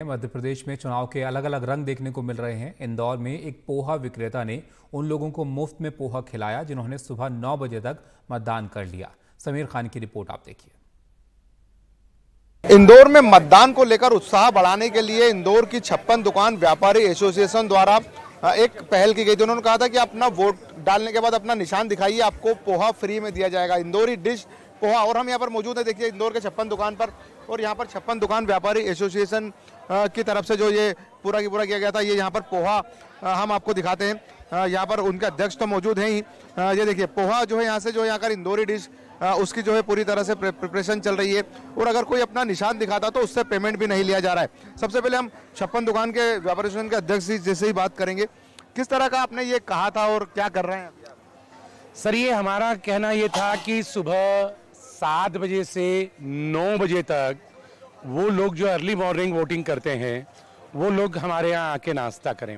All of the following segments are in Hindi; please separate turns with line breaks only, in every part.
मध्य प्रदेश में चुनाव के अलग अलग रंग देखने को मिल रहे हैं। इंदौर में एक पोहा विक्रेता ने उन लोगों को मुफ़्त में पोहा खिलाया, जिन्होंने सुबह नौ बजे तक मतदान कर लिया। समीर खान की रिपोर्ट आप देखिए।
इंदौर में मतदान को लेकर उत्साह बढ़ाने के लिए इंदौर की छप्पन दुकान व्यापारी एसोसिएशन द्वारा एक पहल की गई थी। उन्होंने कहा था कि अपना वोट डालने के बाद अपना निशान दिखाइए, आपको पोहा फ्री में दिया जाएगा। इंदौरी डिश पोहा और हम यहाँ पर मौजूद है, देखिए, इंदौर के छप्पन दुकान पर, और यहाँ पर छप्पन दुकान व्यापारी एसोसिएशन की तरफ़ से जो ये पूरा की पूरा किया गया था, ये यहाँ पर पोहा हम आपको दिखाते हैं। यहाँ पर उनके अध्यक्ष तो मौजूद हैं ही। ये देखिए, पोहा जो है, यहाँ से जो यहाँ कर इंदौरी डिश उसकी जो है पूरी तरह से प्रिपरेशन चल रही है। और अगर कोई अपना निशान दिखाता तो उससे पेमेंट भी नहीं लिया जा रहा है। सबसे पहले हम छप्पन दुकान के व्यापारी के अध्यक्ष जैसे ही बात करेंगे। किस तरह का आपने ये कहा था और क्या कर रहे हैं?
सर, ये हमारा कहना ये था कि सुबह सात बजे से नौ बजे तक वो लोग जो अर्ली मॉर्निंग वोटिंग करते हैं वो लोग हमारे यहाँ आके नाश्ता करें।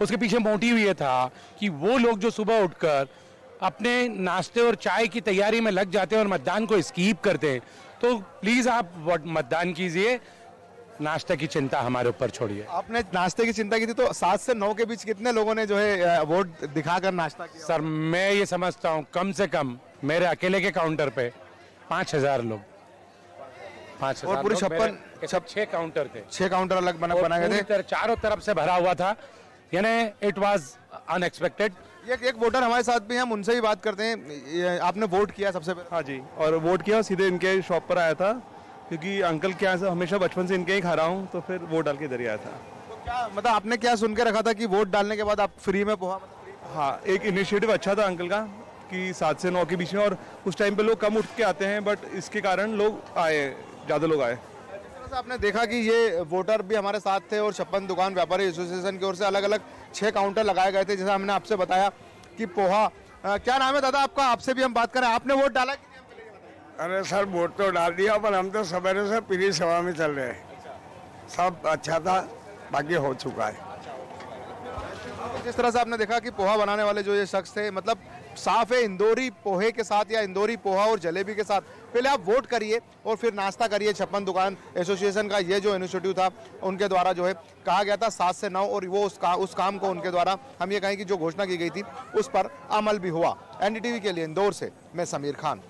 उसके पीछे मोटिव ये था कि वो लोग जो सुबह उठकर अपने नाश्ते और चाय की तैयारी में लग जाते हैं और मतदान को स्कीप करते हैं तो प्लीज़ आप मतदान कीजिए। नाश्ते की चिंता हमारे ऊपर छोड़िए।
आपने नाश्ते की चिंता की थी तो सात से नौ के बीच कितने लोगों ने जो है वोट दिखाकर नाश्ता किया?
सर मैं ये समझता हूँ कम से कम मेरे अकेले के काउंटर पे पाँच हज़ार लोग।
पाँच और पूरे छप्पन
छह काउंटर थे।
छह काउंटर अलग बना बनाए गए थे।
चारों तरफ़ से भरा हुआ था। यानी इट वाज अनएक्सपेक्टेड
एक एक वोटर हमारे साथ भी हम उनसे ही बात करते हैं। आपने वोट किया सबसे पहले।
हाँ जी और वोट किया सीधे इनके शॉप पर आया था। क्योंकि अंकल के यहाँ हमेशा बचपन से इनके ही खा रहा हूँ तो फिर वोट डाल के इधर ही आया था।
तो क्या मतलब आपने क्या सुन के रखा था कि वोट डालने के बाद आप फ्री में पोहा
मतलब हाँ एक इनिशिएटिव अच्छा था अंकल का। कि सात से नौ के बीच में और उस टाइम पे लोग कम उठ के आते हैं बट इसके कारण लोग आए ज़्यादा लोग आए।
आपने देखा कि ये वोटर भी हमारे साथ थे और छप्पन दुकान व्यापारी एसोसिएशन की ओर से अलग अलग छह काउंटर लगाए गए थे जैसा हमने आपसे बताया कि पोहा। आ, क्या नाम है दादा आपका? आपसे भी हम बात करें। आपने वोट डाला
अरे सर वोट तो डाल दिया पर हम तो सवेरे से पीली सभा में चल रहे हैं। सब अच्छा था बाकी हो चुका है।
जिस तरह से आपने देखा कि पोहा बनाने वाले जो ये शख्स थे मतलब साफ़ है इंदौरी पोहे के साथ या इंदौरी पोहा और जलेबी के साथ। पहले आप वोट करिए और फिर नाश्ता करिए छप्पन दुकान एसोसिएशन का ये जो इनिशिएटिव था उनके द्वारा जो है कहा गया था सात से नौ और वो उस, का, उस काम को उनके द्वारा हम ये कहें कि जो घोषणा की गई थी उस पर अमल भी हुआ। एनडीटीवी के लिए इंदौर से मैं समीर खान।